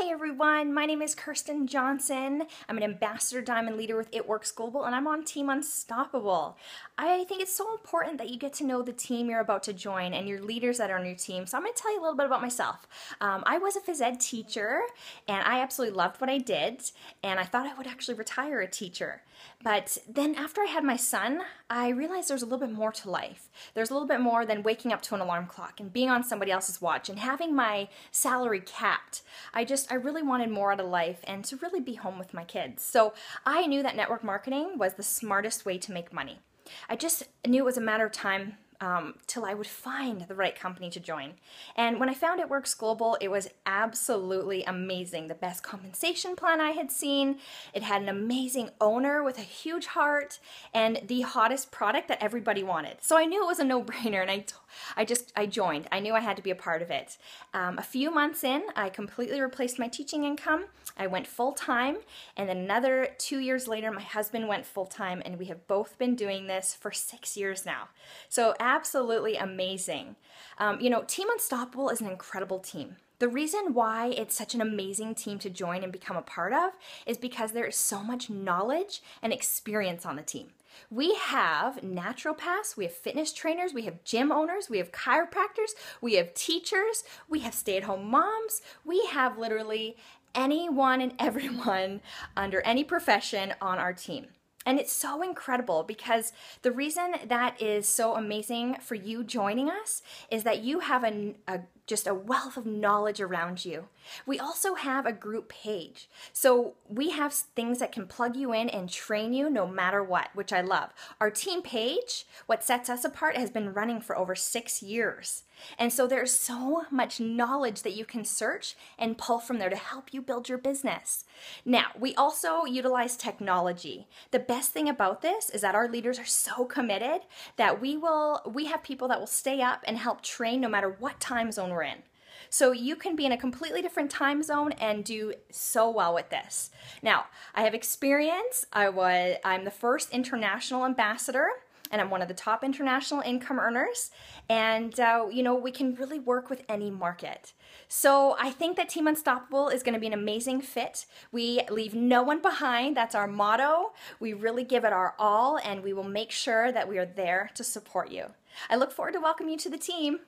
Hey everyone, my name is Kirsten Johnson. I'm an ambassador diamond leader with It Works Global and I'm on Team Unstoppable. I think it's so important that you get to know the team you're about to join and your leaders that are on your team. So I'm going to tell you a little bit about myself. Um, I was a phys ed teacher and I absolutely loved what I did and I thought I would actually retire a teacher. But then after I had my son, I realized there's a little bit more to life. There's a little bit more than waking up to an alarm clock and being on somebody else's watch and having my salary capped. I just, I really wanted more out of life and to really be home with my kids. So I knew that network marketing was the smartest way to make money. I just knew it was a matter of time um, till I would find the right company to join. And when I found It Works Global, it was absolutely amazing. The best compensation plan I had seen. It had an amazing owner with a huge heart and the hottest product that everybody wanted. So I knew it was a no-brainer and I, I just, I joined. I knew I had to be a part of it. Um, a few months in, I completely replaced my teaching income. I went full-time and then another two years later, my husband went full-time and we have both been doing this for six years now. So absolutely amazing. Um, you know, Team Unstoppable is an incredible team. The reason why it's such an amazing team to join and become a part of is because there is so much knowledge and experience on the team. We have naturopaths, we have fitness trainers, we have gym owners, we have chiropractors, we have teachers, we have stay at home moms, we have literally anyone and everyone under any profession on our team. And it's so incredible because the reason that is so amazing for you joining us is that you have a, a just a wealth of knowledge around you. We also have a group page. So we have things that can plug you in and train you no matter what, which I love. Our team page, what sets us apart, has been running for over six years. And so there's so much knowledge that you can search and pull from there to help you build your business. Now, we also utilize technology. The best thing about this is that our leaders are so committed that we will we have people that will stay up and help train no matter what time zone we're in. So you can be in a completely different time zone and do so well with this. Now, I have experience. I was I'm the first international ambassador and I'm one of the top international income earners. And, uh, you know, we can really work with any market. So I think that Team Unstoppable is going to be an amazing fit. We leave no one behind. That's our motto. We really give it our all, and we will make sure that we are there to support you. I look forward to welcoming you to the team.